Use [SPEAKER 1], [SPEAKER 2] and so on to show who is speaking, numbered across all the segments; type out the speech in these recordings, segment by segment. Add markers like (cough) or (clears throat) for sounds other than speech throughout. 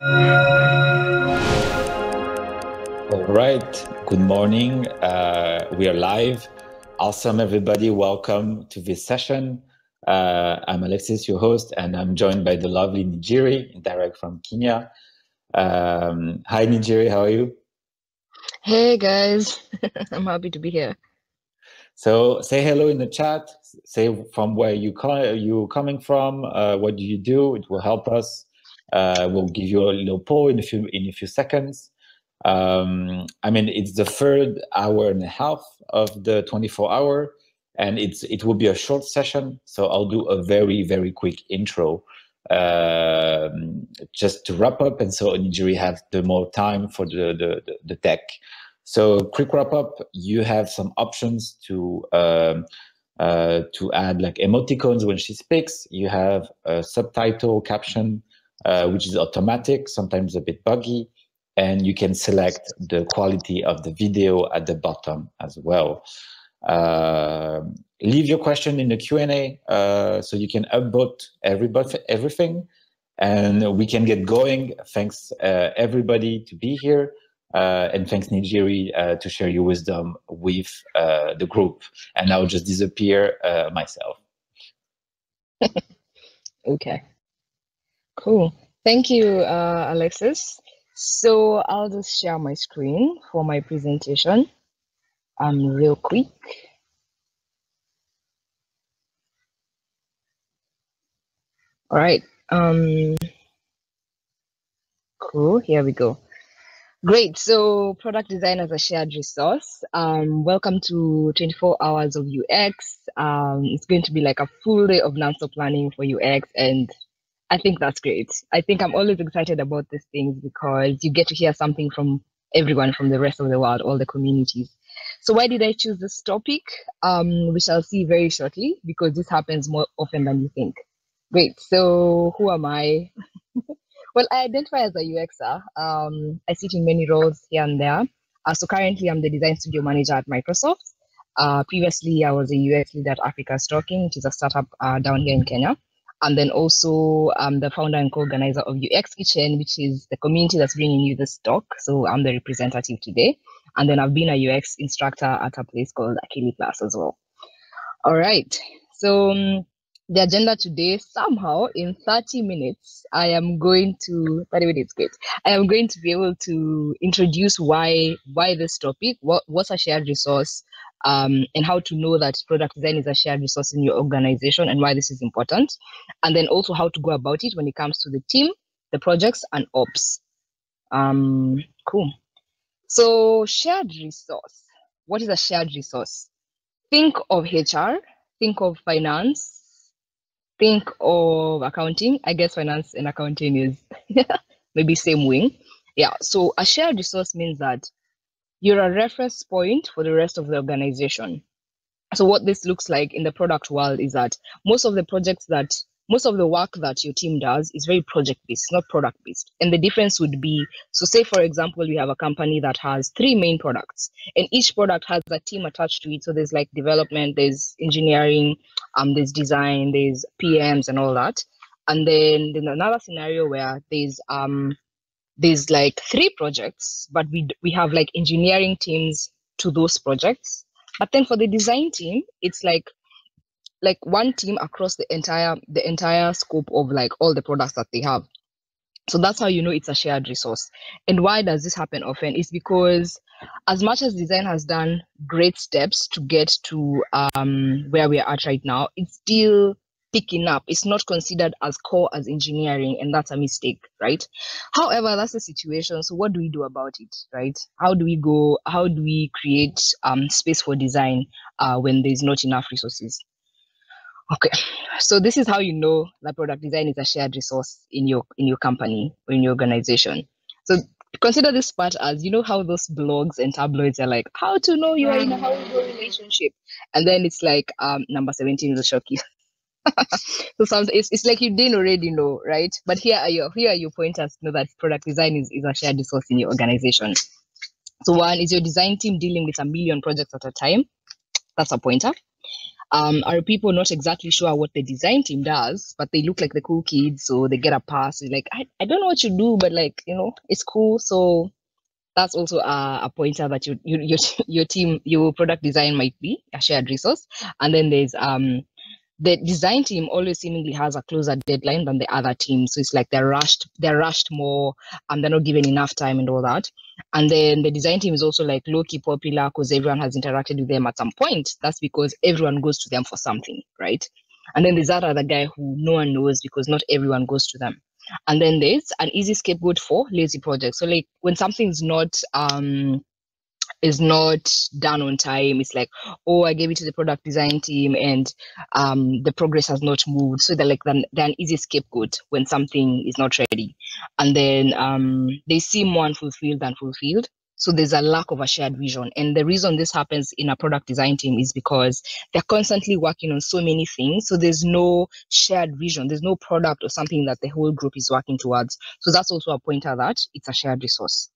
[SPEAKER 1] All right. Good morning. Uh, we are live. Awesome, everybody. Welcome to this session. Uh, I'm Alexis, your host, and I'm joined by the lovely Njiiri, direct from Kenya. Um, hi, Njiiri. How are you?
[SPEAKER 2] Hey, guys. (laughs) I'm happy to be here.
[SPEAKER 1] So say hello in the chat. Say from where you you coming from. Uh, what do you do? It will help us. Uh, we'll give you a little poll in a few in a few seconds. Um, I mean, it's the third hour and a half of the 24 hour, and it's it will be a short session. So I'll do a very very quick intro, um, just to wrap up, and so Njiiri have the more time for the the, the, the tech. So quick wrap up. You have some options to. Um, uh, to add like emoticons when she speaks, you have a subtitle caption, uh, which is automatic, sometimes a bit buggy and you can select the quality of the video at the bottom as well. Uh, leave your question in the Q&A uh, so you can upvote everybody, everything and we can get going. Thanks uh, everybody to be here. Uh, and thanks Njiiri uh, to share your wisdom with uh, the group. And I'll just disappear myself. (laughs)
[SPEAKER 2] okay, cool. Thank you, Alexis. So I'll just share my screen for my presentation um, real quick. All right. Um, cool. Here we go. Great. So product design as a shared resource. Um, welcome to 24 hours of UX. Um, it's going to be like a full day of nonstop planning for UX and I think that's great. I think I'm always excited about these things because you get to hear something from everyone from the rest of the world, all the communities. So why did I choose this topic? Um, we shall see very shortly because this happens more often than you think. Great. So who am I? (laughs) well, I identify as a UXer. Um, I sit in many roles here and there. Uh, so currently, I'm the design studio manager at Microsoft. Uh, previously, I was a UX leader at Africa's Talking, which is a startup uh, down here in Kenya and then also I'm the founder and co-organizer of UX Kitchen, which is the community that's bringing you this talk. So I'm the representative today, and then I've been a UX instructor at a place called Akili Plus as well. All right, so um, the agenda today somehow in 30 minutes i am going to 30 minutes great i am going to be able to introduce why why this topic what what's a shared resource um, and how to know that product design is a shared resource in your organization and why this is important. And then also how to go about it when it comes to the team, the projects, and ops. Um, cool. So, shared resource. What is a shared resource? Think of HR, think of finance, think of accounting. I guess finance and accounting is (laughs) maybe same wing. Yeah. So, a shared resource means that you're a reference point for the rest of the organization. So what this looks like in the product world is that most of the projects that most of the work that your team does is very project based, not product based. And the difference would be so, say, for example, we have a company that has three main products, and each product has a team attached to it. So, there's like development, there's engineering, um, there's design, there's PMs, and all that. And then, then another scenario where there's um, there's like three projects, but we we have like engineering teams to those projects. But then for the design team, it's like like one team across the entire the entire scope of like all the products that they have. So that's how you know it's a shared resource. And why does this happen often? Is because as much as design has done great steps to get to um, where we are at right now, it's still picking up. It's not considered as core as engineering and that's a mistake right? However that's the situation. So what do we do about it right? How do we go how do we create um, space for design uh, when there's not enough resources? Okay so this is how you know that product design is a shared resource in your in your company or in your organization. So consider this part as you know how those blogs and tabloids are like how to know you are in a horrible relationship and then it's like um number 17 is a you (laughs) (laughs) so sometimes it's, it's like you didn't already know, right? But here are your here are your pointers to know that product design is, is a shared resource in your organization. So one is your design team dealing with a million projects at a time. That's a pointer. Um, are people not exactly sure what the design team does, but they look like the cool kids, so they get a pass. Like, I, I don't know what you do, but like, you know, it's cool. So that's also a, a pointer that you, you, your, (laughs) your team, your product design might be a shared resource. And then there's um, the design team always seemingly has a closer deadline than the other teams. So it's like they're rushed, they're rushed more, and they're not given enough time and all that. And then the design team is also like low key popular because everyone has interacted with them at some point. That's because everyone goes to them for something, right? And then there's that other guy who no one knows because not everyone goes to them. And then there's an easy scapegoat for lazy projects. So like when something's not um is not done on time. It's like oh i gave it to the product design team and um, the progress has not moved. So they're like they're, they're an easy scapegoat when something is not ready. And then um, they seem more unfulfilled than fulfilled. So there's a lack of a shared vision. And the reason this happens in a product design team is because they're constantly working on so many things. So there's no shared vision. There's no product or something that the whole group is working towards. So that's also a pointer that it's a shared resource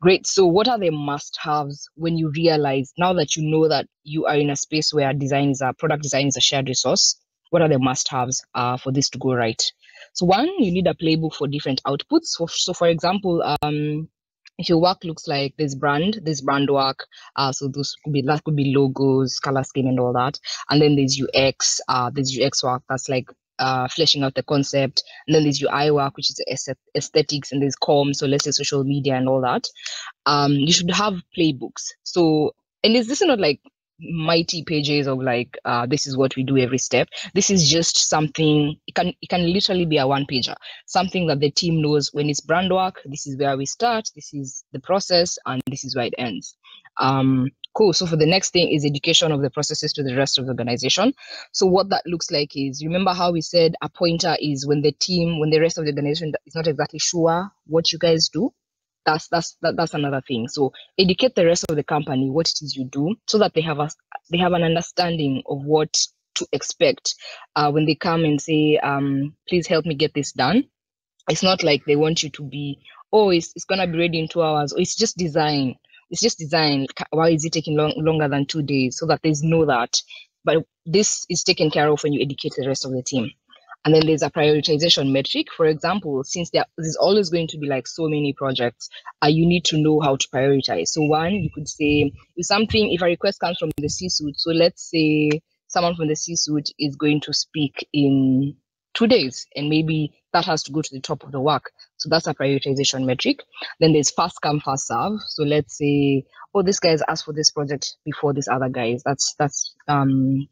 [SPEAKER 2] Great. So, what are the must haves when you realize now that you know that you are in a space where design is a product design is a shared resource? What are the must haves uh, for this to go right? So, one, you need a playbook for different outputs. So, so for example, um, if your work looks like this brand, this brand work, uh, so those could be that could be logos, color scheme, and all that. And then there's UX, uh, there's UX work that's like uh, fleshing out the concept. And then there's UI work, which is aesthetics, and there's com, so let's say social media and all that. Um, you should have playbooks. So, and is this is not like mighty pages of like uh, this is what we do every step this is just something it can it can literally be a one pager something that the team knows when it's brand work this is where we start this is the process and this is where it ends um, Cool. So for the next thing is education of the processes to the rest of the organization. So what that looks like is remember how we said a pointer is when the team, when the rest of the organization is not exactly sure what you guys do. That's that's that, that's another thing. So educate the rest of the company what it is you do, so that they have a they have an understanding of what to expect uh, when they come and say, um, "Please help me get this done." It's not like they want you to be, "Oh, it's it's gonna be ready in two hours," or it's just design it's just design. Why is it taking long, longer than two days? So that there's no that. But this is taken care of when you educate the rest of the team. And then there's a prioritization metric. For example, since there, there's always going to be like so many projects, uh, you need to know how to prioritize. So one, you could say if something, if a request comes from the C-suite, so let's say someone from the C-suite is going to speak in two days, and maybe that has to go to the top of the work. So that's a prioritization metric. Then there's fast come, fast serve. So let's say, oh, this guy has asked for this project before this other guys. That's that's um,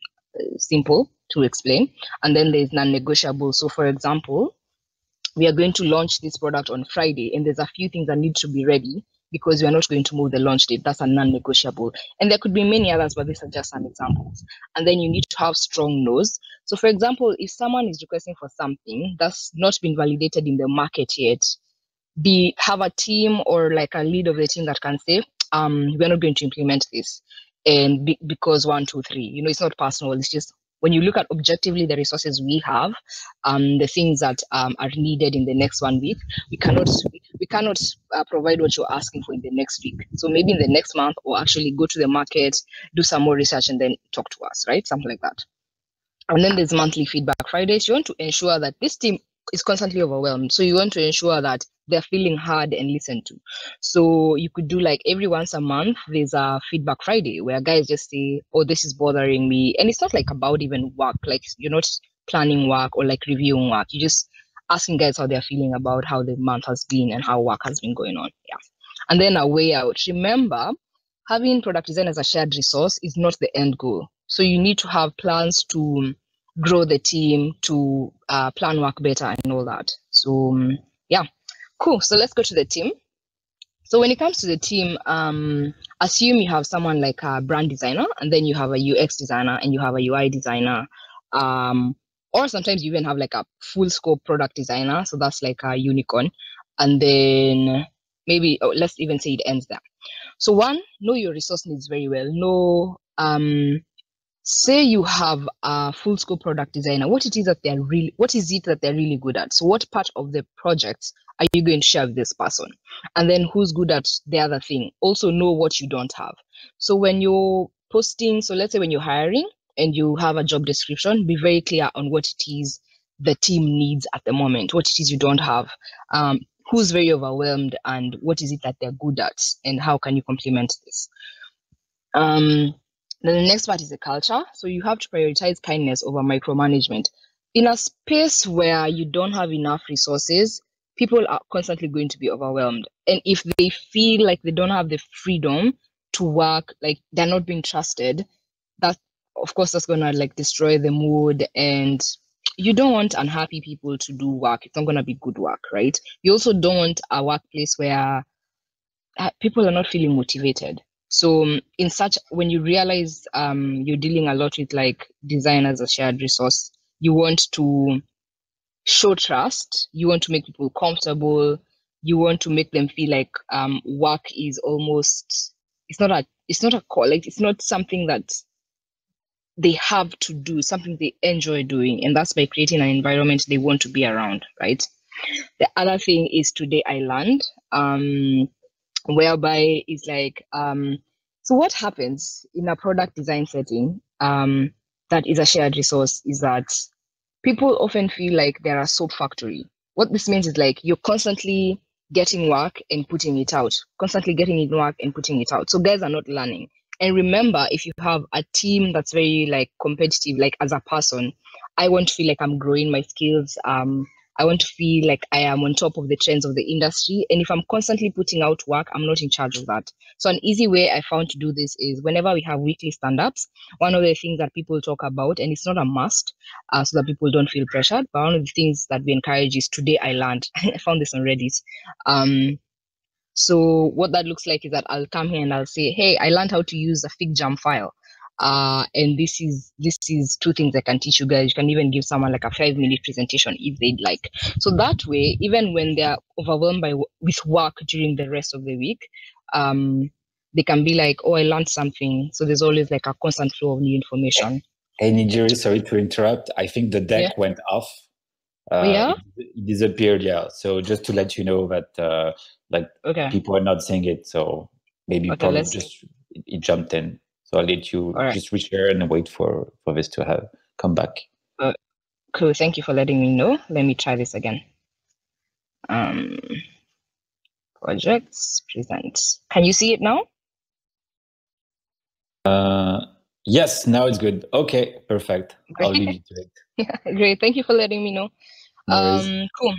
[SPEAKER 2] simple to explain. And then there's non-negotiable. So for example, we are going to launch this product on Friday, and there's a few things that need to be ready because we are not going to move the launch date. That's a non-negotiable. And there could be many others, but these are just some examples. And then you need to have strong no's. So for example, if someone is requesting for something that's not been validated in the market yet, be have a team or like a lead of the team that can say, um, we're not going to implement this. And be, because one, two, three, you know, it's not personal. It's just when you look at objectively the resources we have, um, the things that um, are needed in the next one week, we cannot we cannot uh, provide what you're asking for in the next week. So maybe in the next month, or actually go to the market, do some more research, and then talk to us, right? Something like that. And then there's monthly feedback Fridays. You want to ensure that this team is constantly overwhelmed. So you want to ensure that they're feeling heard and listened to. So you could do like every once a month, there's a feedback Friday where guys just say, Oh, this is bothering me. And it's not like about even work, like you're not planning work or like reviewing work. You're just asking guys how they're feeling about how the month has been and how work has been going on. Yeah. And then a way out. Remember, having product design as a shared resource is not the end goal. So you need to have plans to grow the team, to uh, plan work better and all that. So um, yeah, cool. So let's go to the team. So when it comes to the team, um, assume you have someone like a brand designer, and then you have a UX designer, and you have a UI designer. Um, or sometimes you even have like a full scope product designer so that's like a unicorn and then maybe oh, let's even say it ends there so one know your resource needs very well know um say you have a full scope product designer what it is that they're really what is it that they're really good at? So what part of the projects are you going to share with this person? And then who's good at the other thing? Also know what you don't have. So when you're posting so let's say when you're hiring and you have a job description, be very clear on what it is the team needs at the moment, what it is you don't have, um, who's very overwhelmed, and what is it that they're good at, and how can you complement this. Um, then the next part is the culture. So you have to prioritize kindness over micromanagement. In a space where you don't have enough resources, people are constantly going to be overwhelmed. And if they feel like they don't have the freedom to work, like they're not being trusted, that of course that's gonna like destroy the mood and you don't want unhappy people to do work. It's not gonna be good work, right? You also don't want a workplace where uh, people are not feeling motivated. So um, in such when you realize um, you're dealing a lot with like design as a shared resource, you want to show trust. You want to make people comfortable. You want to make them feel like um, work is almost it's not a it's not a call. Like it's not something that they have to do, something they enjoy doing, and that's by creating an environment they want to be around, right? The other thing is today I learned. Um, whereby it's like um, so what happens in a product design setting um, that is a shared resource is that people often feel like they're a soap factory. What this means is like you're constantly getting work and putting it out constantly getting in work and putting it out. So guys are not learning. And remember if you have a team that's very like competitive like as a person i want to feel like i'm growing my skills um I want to feel like I am on top of the trends of the industry. And if I'm constantly putting out work, I'm not in charge of that. So, an easy way I found to do this is whenever we have weekly stand ups, one of the things that people talk about, and it's not a must uh, so that people don't feel pressured, but one of the things that we encourage is today I learned. (laughs) I found this on Reddit. Um, so, what that looks like is that I'll come here and I'll say, hey, I learned how to use a FigJam file uh, and this is this is two things I can teach you guys. You can even give someone like a five minute presentation if they'd like. So that way, even when they're overwhelmed by with work during the rest of the week, um, they can be like, "Oh, I learned something." So there's always like a constant flow of new information.
[SPEAKER 1] Hey, Njiiri, sorry to interrupt. I think the deck yeah. went off.
[SPEAKER 2] Uh, oh, yeah,
[SPEAKER 1] it disappeared. Yeah. So just to let you know that uh, like
[SPEAKER 2] okay.
[SPEAKER 1] people are not seeing it, so maybe okay, probably just it, it jumped in. So I'll let you right. just reshare and wait for for this to have come back.
[SPEAKER 2] Uh, cool. Thank you for letting me know. Let me try this again. Um, projects present. Can you see it now?
[SPEAKER 1] Uh, yes, now it's good. Okay, perfect. Great. I'll leave you to it. (laughs)
[SPEAKER 2] yeah, great. Thank you for letting me know. No um, cool.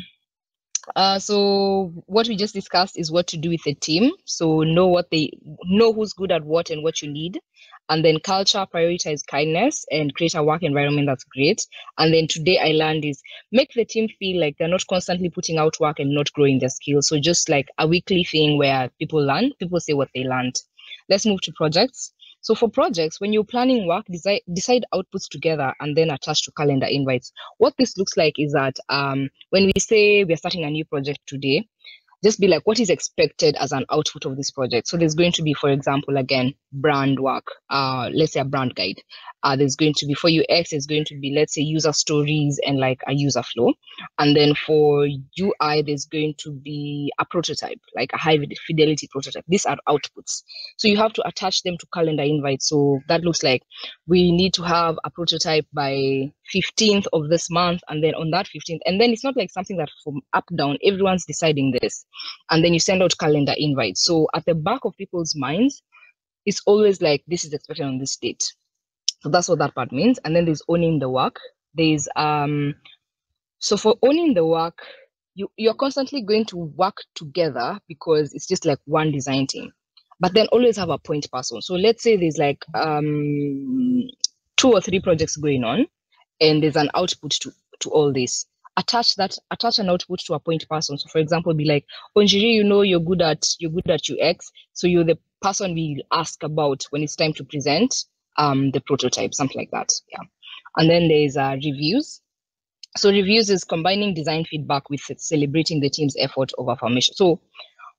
[SPEAKER 2] Uh, so what we just discussed is what to do with the team. So know what they know who's good at what and what you need. And then culture, prioritize kindness and create a work environment that's great. And then today I learned is make the team feel like they're not constantly putting out work and not growing their skills. So just like a weekly thing where people learn, people say what they learned. Let's move to projects. So for projects, when you're planning work, decide, decide outputs together and then attach to calendar invites. What this looks like is that um, when we say we're starting a new project today, just be like, what is expected as an output of this project? So there's going to be, for example, again, brand work, uh, let's say a brand guide. Uh, there's going to be for UX, there's going to be, let's say, user stories and like a user flow. And then for UI, there's going to be a prototype, like a high fidelity prototype. These are outputs. So you have to attach them to calendar invites. So that looks like we need to have a prototype by 15th of this month. And then on that 15th, and then it's not like something that from up down, everyone's deciding this. And then you send out calendar invites. So at the back of people's minds, it's always like this is expected on this date so that's what that part means. And then there's owning the work. There's um so for owning the work, you you're constantly going to work together because it's just like one design team. But then always have a point person. So let's say there's like um two or three projects going on and there's an output to to all this attach that attach an output to a point person so for example be like onjiri you know you're good at you're good at ux so you're the person we ask about when it's time to present um, the prototype, something like that. Yeah. And then there's uh, reviews. So reviews is combining design feedback with celebrating the team's effort over formation. So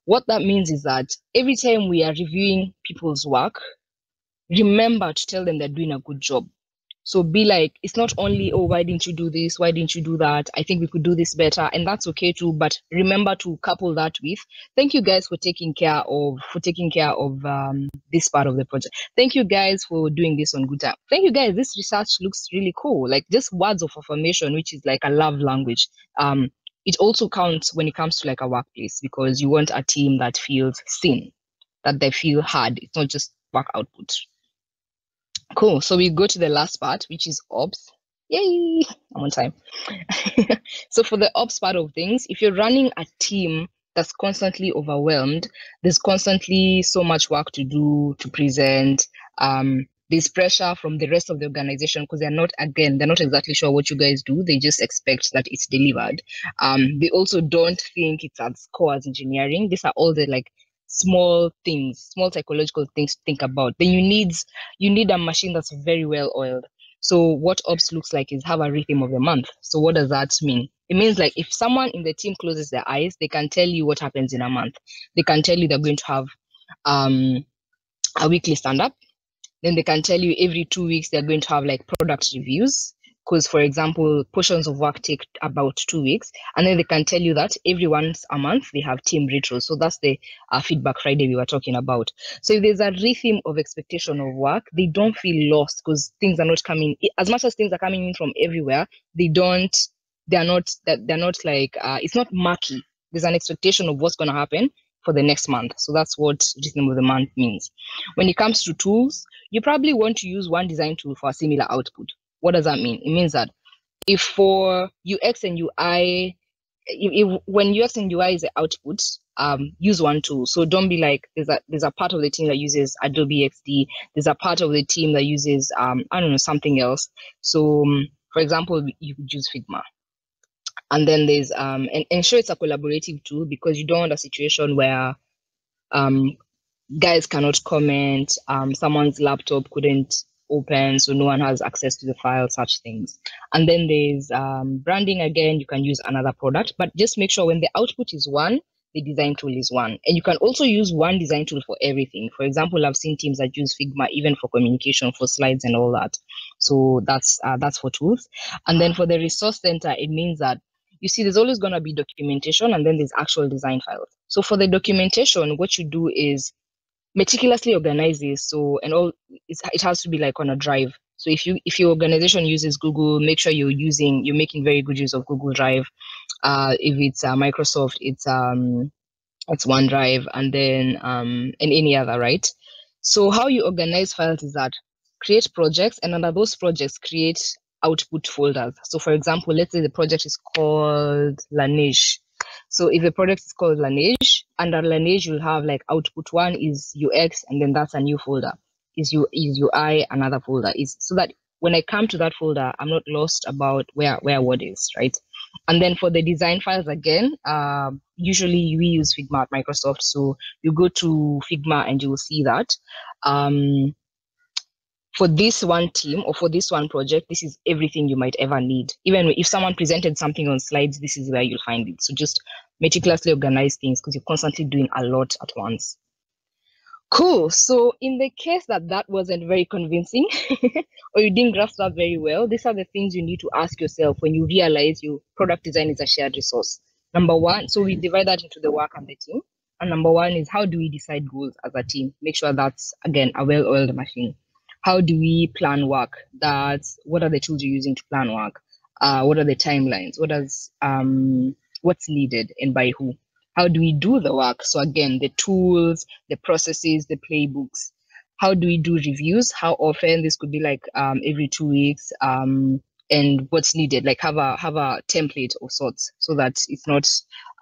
[SPEAKER 2] what that means is that every time we are reviewing people's work, remember to tell them they're doing a good job. So be like, it's not only, oh, why didn't you do this? Why didn't you do that? I think we could do this better. And that's okay too. But remember to couple that with thank you guys for taking care of for taking care of um, this part of the project. Thank you guys for doing this on good time. Thank you guys. This research looks really cool. Like just words of affirmation, which is like a love language. Um, it also counts when it comes to like a workplace because you want a team that feels seen, that they feel heard. It's not just work output. Cool. So we go to the last part, which is ops. Yay! I'm on time. (laughs) so for the ops part of things, if you're running a team that's constantly overwhelmed, there's constantly so much work to do to present. Um, there's pressure from the rest of the organization because they're not again they're not exactly sure what you guys do they just expect that it's delivered um, they also don't think it's as core as engineering these are all the like small things, small psychological things to think about. Then you need you need a machine that's very well oiled. So what ops looks like is have a rhythm of the month. So what does that mean? It means like if someone in the team closes their eyes, they can tell you what happens in a month. They can tell you they're going to have um, a weekly stand up. Then they can tell you every two weeks they're going to have like product reviews because for example portions of work take about two weeks and then they can tell you that every once a month they have team retros so that's the uh, feedback friday we were talking about so if there's a rhythm of expectation of work they don't feel lost because things are not coming as much as things are coming in from everywhere they don't they're not that they're not like uh, it's not murky there's an expectation of what's going to happen for the next month. So that's what rhythm of the month means. When it comes to tools, you probably want to use one design tool for a similar output. What does that mean? It means that if for UX and UI, if, if, when UX and UI is the output, um, use one tool. So don't be like there's a there's a part of the team that uses Adobe XD. There's a part of the team that uses um, I don't know something else. So um, for example, you could use Figma. And then there's um, and ensure it's a collaborative tool because you don't want a situation where um, guys cannot comment, um, someone's laptop couldn't open so no one has access to the file such things. And then there's um, branding again you can use another product but just make sure when the output is one the design tool is one. And you can also use one design tool for everything. For example i've seen teams that use figma even for communication for slides and all that. So that's uh, that's for tools. And then for the resource center it means that you see there's always going to be documentation and then there's actual design files. So for the documentation what you do is meticulously organize this so and all it has to be like on a drive. So if you if your organization uses google make sure you're using you're making very good use of google drive. Uh, if it's uh, microsoft it's um it's onedrive and then um and any other right? So how you organize files is that create projects and under those projects create output folders. So for example let's say the project is called laneige so if the product is called Laneige, under Laneige you'll have like output one is UX, and then that's a new folder. Is you is UI another folder? Is so that when I come to that folder, I'm not lost about where where what is right. And then for the design files again, uh, usually we use Figma at Microsoft. So you go to Figma and you will see that. Um, for this one team or for this one project, this is everything you might ever need. Even if someone presented something on slides, this is where you'll find it. So just meticulously organize things because you're constantly doing a lot at once. Cool. So in the case that that wasn't very convincing (laughs) or you didn't grasp that very well, these are the things you need to ask yourself when you realize your product design is a shared resource. Number one, so we divide that into the work and the team. And number one is how do we decide goals as a team? Make sure that's again a well-oiled machine how do we plan work? That's what are the tools you're using to plan work? Uh, what are the timelines? What does um, what's needed and by who? How do we do the work? So again, the tools, the processes, the playbooks. How do we do reviews? How often? This could be like um, every two weeks. Um, and what's needed like have a have a template of sorts so that it's not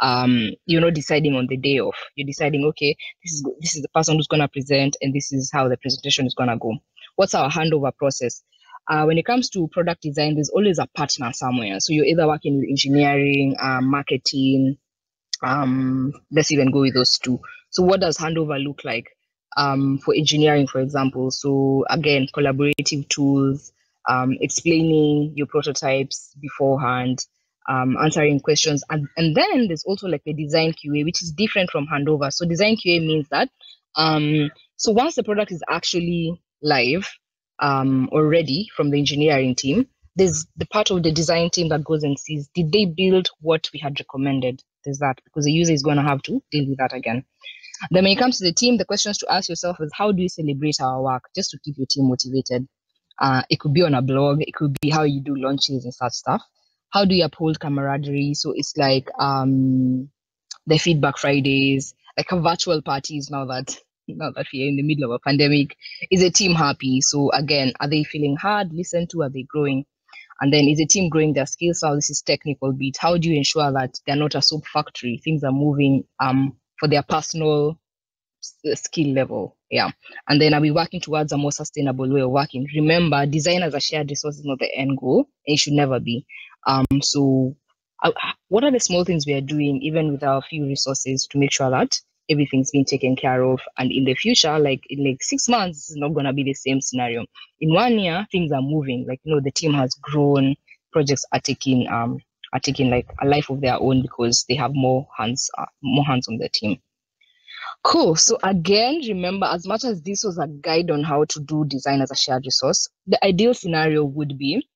[SPEAKER 2] um you're not deciding on the day of you're deciding okay this is this is the person who's going to present and this is how the presentation is going to go what's our handover process? Uh, when it comes to product design, there's always a partner somewhere. So you're either working with engineering, uh, marketing. Um, let's even go with those two. So what does handover look like um, for engineering, for example? So again, collaborative tools, um, explaining your prototypes beforehand, um, answering questions, and, and then there's also like the design QA, which is different from handover. So design QA means that um, so once the product is actually live, um, already from the engineering team. There's the part of the design team that goes and sees did they build what we had recommended? There's that because the user is going to have to deal with that again. Then when it comes to the team, the questions to ask yourself is how do you celebrate our work just to keep your team motivated? Uh, it could be on a blog, it could be how you do launches and such stuff. How do you uphold camaraderie? So it's like um, the feedback Fridays, like a virtual parties now that now that we're in the middle of a pandemic. Is a team happy? So again, are they feeling hard? Listen to are they growing? And then is a team growing their skills? How this is technical bit. How do you ensure that they're not a soap factory? Things are moving um, for their personal skill level. Yeah. And then are we working towards a more sustainable way of working? Remember, design as a shared resource is not the end goal. And it should never be. Um, so uh, what are the small things we are doing, even with our few resources, to make sure that everything's been taken care of? And in the future, like in like six months, it's not gonna be the same scenario. In one year, things are moving. Like you know, the team has grown, projects are taking um are taking like a life of their own because they have more hands uh, more hands on the team. Cool. So again, remember, as much as this was a guide on how to do design as a shared resource, the ideal scenario would be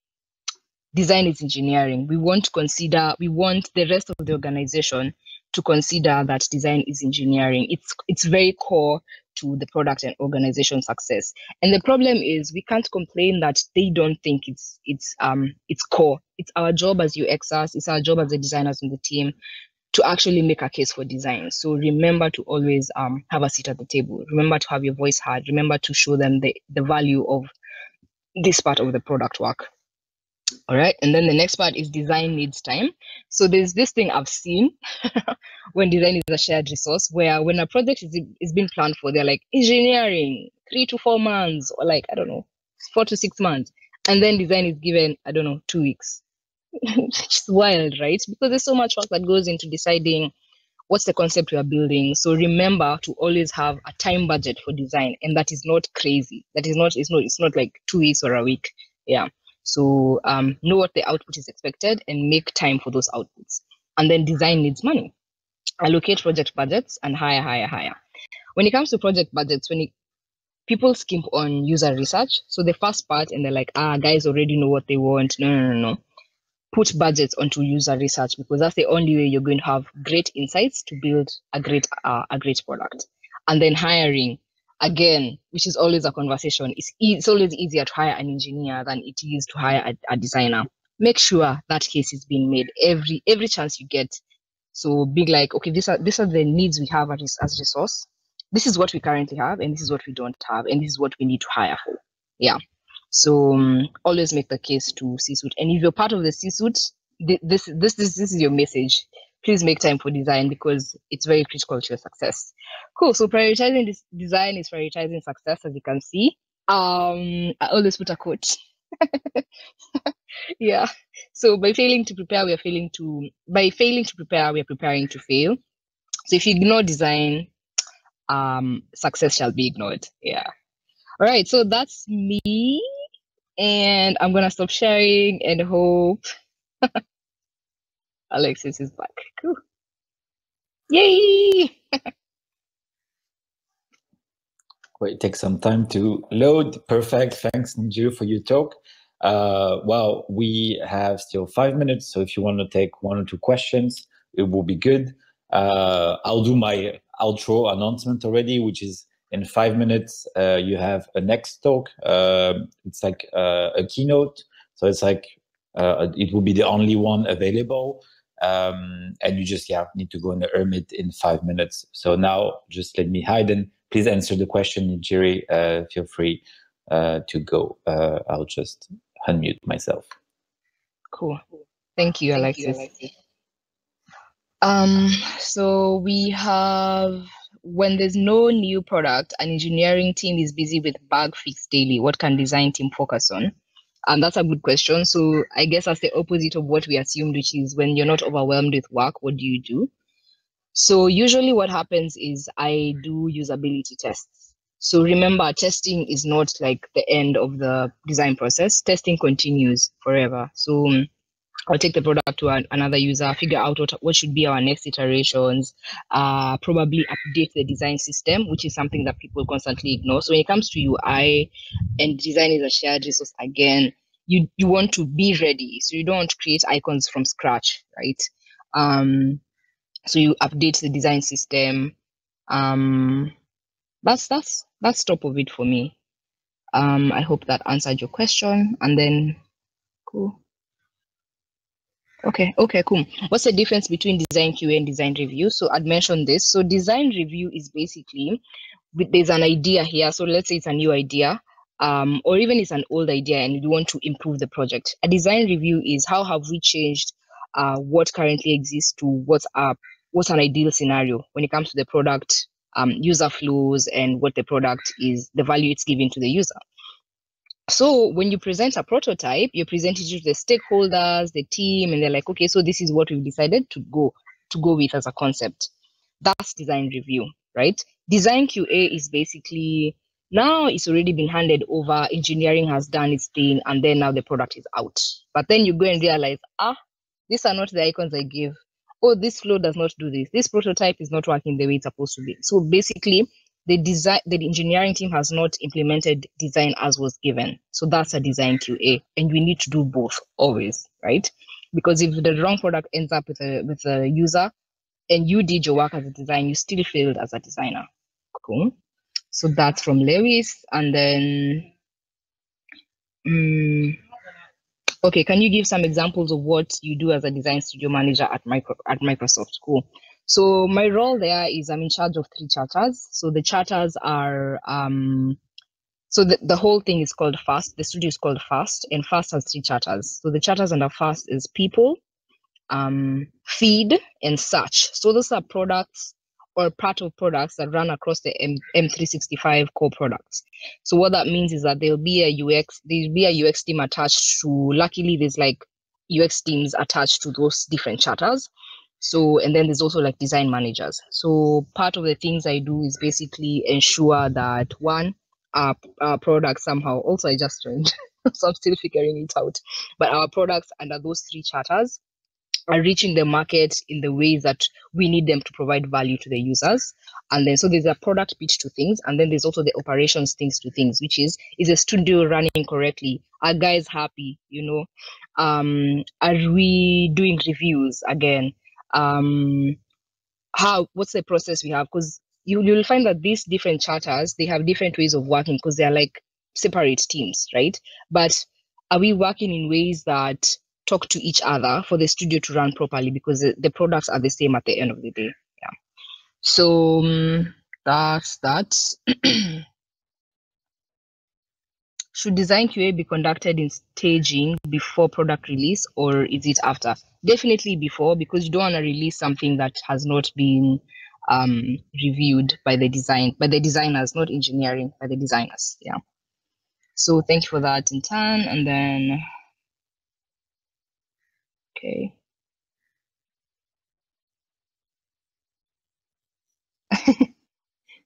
[SPEAKER 2] design is engineering. We want to consider, we want the rest of the organization to consider that design is engineering. It's it's very core to the product and organization success. And the problem is we can't complain that they don't think it's it's um it's core. It's our job as UXers, it's our job as the designers on the team to actually make a case for design. So remember to always um have a seat at the table. Remember to have your voice heard. Remember to show them the, the value of this part of the product work. All right. And then the next part is design needs time. So there's this thing I've seen (laughs) when design is a shared resource where when a project is, is being planned for, they're like engineering, three to four months, or like, I don't know, four to six months. And then design is given, I don't know, two weeks. (laughs) it's wild, right? Because there's so much work that goes into deciding what's the concept we are building. So remember to always have a time budget for design, and that is not crazy. That is not. It's not. It's not like two weeks or a week. Yeah. So um, know what the output is expected and make time for those outputs. And then design needs money. Allocate project budgets and hire, hire, hire. When it comes to project budgets, when it, people skimp on user research, so the first part and they're like, ah, guys already know what they want. No, no, no, no. Put budgets onto user research because that's the only way you're going to have great insights to build a great uh, a great product. And then hiring again, which is always a conversation, it's, e- it's always easier to hire an engineer than it is to hire a, a designer. Make sure that case is being made every every chance you get. So big like, okay, these are these are the needs we have as, as resource. This is what we currently have, and this is what we don't have, and this is what we need to hire for. Yeah. So um, always make the case to C-suite. And if you're part of the C-suite, this this this this is your message please make time for design because it's very critical to your success. Cool. So prioritizing this design is prioritizing success, as you can see. Um, I always put a quote. (laughs) yeah. So by failing to prepare, we are failing to by failing to prepare, we are preparing to fail. So if you ignore design, um, success shall be ignored. Yeah. All right. So that's me, and I'm gonna stop sharing and hope. (laughs) Alexis is back. Cool. Yay! (laughs)
[SPEAKER 1] Wait, take some time to load. Perfect. Thanks, Nju, for your talk. Uh, well, we have still five minutes, so if you want to take one or two questions, it will be good. Uh, I'll do my outro announcement already, which is in five minutes. Uh, you have a next talk. Uh, it's like uh, a keynote, so it's like uh, it will be the only one available um, and you just yeah need to go in the hermit in five minutes. So now just let me hide and please answer the question, Jerry. Uh, feel free uh, to go. Uh, I'll just unmute myself.
[SPEAKER 2] Cool. Thank you, Alexis. Thank you, Alexis. Um, so we have when there's no new product, an engineering team is busy with bug fix daily. What can design team focus on? And that's a good question. So I guess that's the opposite of what we assumed, which is when you're not overwhelmed with work, what do you do? So usually what happens is I do usability tests. So remember, testing is not like the end of the design process. Testing continues forever. So I'll take the product to an, another user, figure out what, what should be our next iterations, uh, probably update the design system, which is something that people constantly ignore. So when it comes to UI and design is a shared resource again, you you want to be ready. So you don't create icons from scratch, right? Um, so you update the design system. Um, that's that's that's top of it for me. Um, I hope that answered your question. And then, cool. Okay, okay, cool. What's the difference between design QA and design review? So I'd mentioned this. So design review is basically there's an idea here. So let's say it's a new idea, um, or even it's an old idea and you want to improve the project. A design review is how have we changed uh, what currently exists to what's up, what's an ideal scenario when it comes to the product, um, user flows, and what the product is, the value it's giving to the user. So when you present a prototype, you present it to the stakeholders, the team, and they're like, okay, so this is what we've decided to go to go with as a concept. That's design review, right? Design QA is basically now it's already been handed over, engineering has done its thing, and then now the product is out. But then you go and realize, ah, these are not the icons I give. Oh, this flow does not do this. This prototype is not working the way it's supposed to be. So basically, the design the engineering team has not implemented design as was given. So that's a design qa and we need to do both always right? Because if the wrong product ends up with a with a user and you did your work as a design you still failed as a designer. Cool. So that's from lewis and then um, okay can you give some examples of what you do as a design studio manager at micro at microsoft? Cool so my role there is I'm in charge of three charters. So the charters are um, so the, the whole thing is called FAST. The studio is called FAST, and FAST has three charters. So the charters under FAST is people, um, feed, and search. So those are products or part of products that run across the M- M365 core products. So what that means is that there'll be a UX, there'll be a UX team attached to. Luckily, there's like UX teams attached to those different charters. So, and then there's also like design managers. So, part of the things I do is basically ensure that one, our, our products somehow, also I just joined, (laughs) so I'm still figuring it out, but our products under those three charters are reaching the market in the ways that we need them to provide value to the users. And then so there's a product pitch to things, and then there's also the operations things to things, which is is a studio running correctly? Are guys happy? You know, um, are we doing reviews again? Um, how what's the process we have? Because you you'll find that these different charters they have different ways of working because they're like separate teams right? But are we working in ways that talk to each other for the studio to run properly because the, the products are the same at the end of the day? Yeah. So um, that's that (clears throat) should design qa be conducted in staging before product release or is it after definitely before because you don't want to release something that has not been um, reviewed by the design by the designers, not engineering, by the designers. Yeah. So thank you for that in turn, and then okay. (laughs)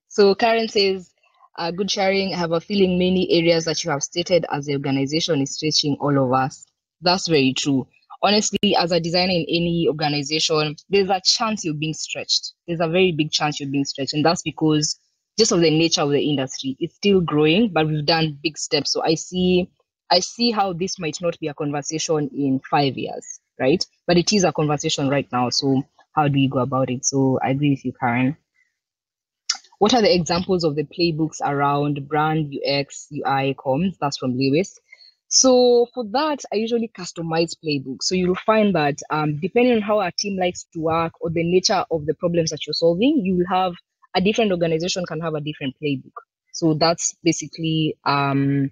[SPEAKER 2] so Karen says, uh, good sharing. I have a feeling many areas that you have stated as the organization is stretching all of us. That's very true honestly, as a designer in any organization, there's a chance you're being stretched. There's a very big chance you're being stretched. And that's because just of the nature of the industry, it's still growing, but we've done big steps. So I see I see how this might not be a conversation in five years, right? But it is a conversation right now. So how do you go about it? So I agree with you, Karen. What are the examples of the playbooks around brand UX, UI, comms? That's from Lewis. So for that, I usually customize playbooks. So you'll find that um, depending on how a team likes to work or the nature of the problems that you're solving, you will have a different organization can have a different playbook. So that's basically um,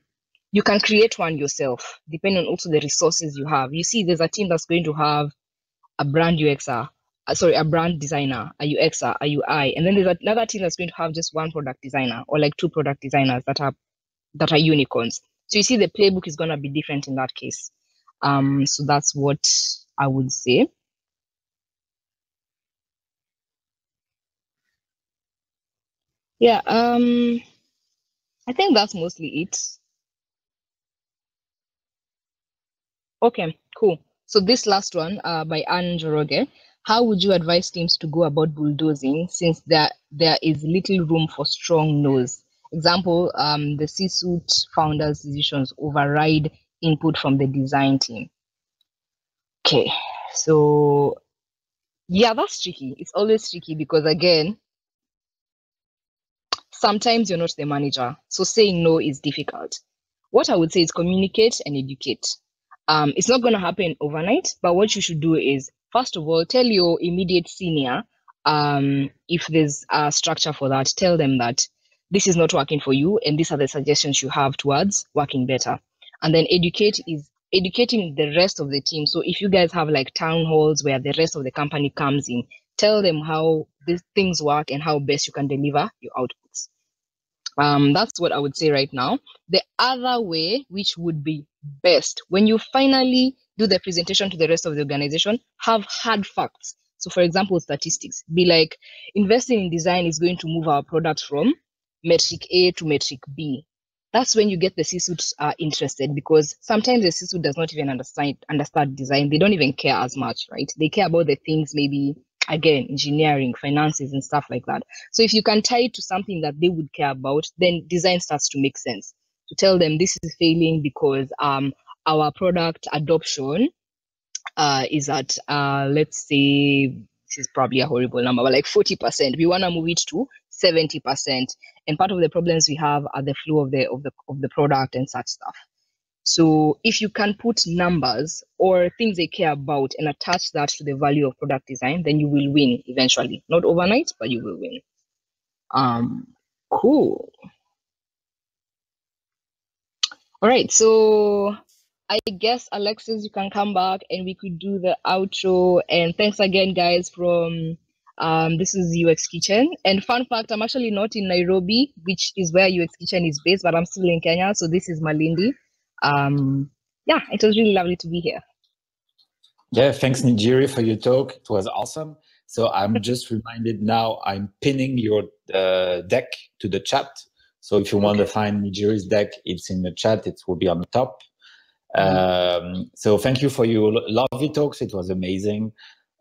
[SPEAKER 2] you can create one yourself, depending on also the resources you have. You see, there's a team that's going to have a brand UXer, uh, sorry, a brand designer, a UXer, a UI, and then there's another team that's going to have just one product designer or like two product designers that are that are unicorns. So you see, the playbook is going to be different in that case. Um, so that's what I would say. Yeah, um, I think that's mostly it. Okay, cool. So this last one uh, by Anne Joroge. How would you advise teams to go about bulldozing since there there is little room for strong no's? Example, um, the C-suite founders' decisions override input from the design team. Okay, so yeah, that's tricky. It's always tricky because again, sometimes you're not the manager, so saying no is difficult. What I would say is communicate and educate. Um, it's not going to happen overnight, but what you should do is first of all tell your immediate senior um, if there's a structure for that. Tell them that this is not working for you, and these are the suggestions you have towards working better. And then educate is educating the rest of the team. So if you guys have like town halls where the rest of the company comes in, tell them how these things work and how best you can deliver your outputs. Um, that's what I would say right now. The other way, which would be best, when you finally do the presentation to the rest of the organization, have hard facts. So, for example, statistics. Be like, investing in design is going to move our product from metric A to metric B that's when you get the C-suite uh, interested because sometimes the C-suite does not even understand understand design. They don't even care as much, right? They care about the things maybe again engineering, finances, and stuff like that. So if you can tie it to something that they would care about, then design starts to make sense. To tell them this is failing because um our product adoption uh, is at uh, let's say this is probably a horrible number, but like 40%. We want to move it to 70%. And part of the problems we have are the flow of the of the of the product and such stuff. So if you can put numbers or things they care about and attach that to the value of product design, then you will win eventually. Not overnight, but you will win. Um, cool. All right, so I guess Alexis, you can come back and we could do the outro. And thanks again, guys, from um, this is UX Kitchen. And fun fact, I'm actually not in Nairobi, which is where UX Kitchen is based, but I'm still in Kenya. So this is Malindi. Um, yeah, it was really lovely to be here.
[SPEAKER 1] Yeah, thanks, Njiiri, for your talk. It was awesome. So I'm (laughs) just reminded now I'm pinning your uh, deck to the chat. So if you want okay. to find Njiiri's deck, it's in the chat. It will be on the top. Mm-hmm. Um, so thank you for your lovely talks. It was amazing.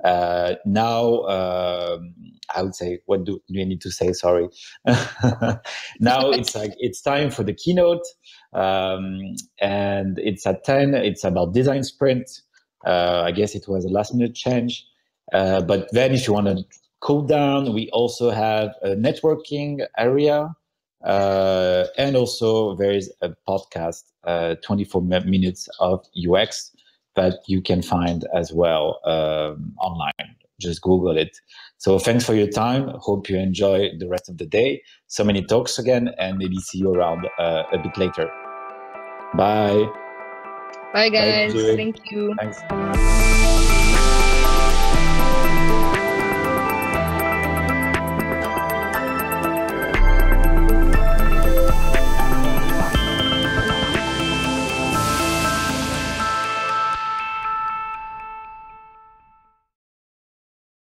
[SPEAKER 1] Uh, now, um, I would say, what do, do you need to say? Sorry. (laughs) now it's (laughs) like it's time for the keynote, um, and it's at ten. It's about design sprint. Uh, I guess it was a last minute change, uh, but then if you want to cool down, we also have a networking area. Uh, and also there is a podcast, uh, 24 minutes of UX that you can find as well um, online. Just Google it. So thanks for your time. Hope you enjoy the rest of the day. So many talks again, and maybe see you around uh, a bit later. Bye.
[SPEAKER 2] Bye, guys. Bye, Thank you.
[SPEAKER 1] Thanks.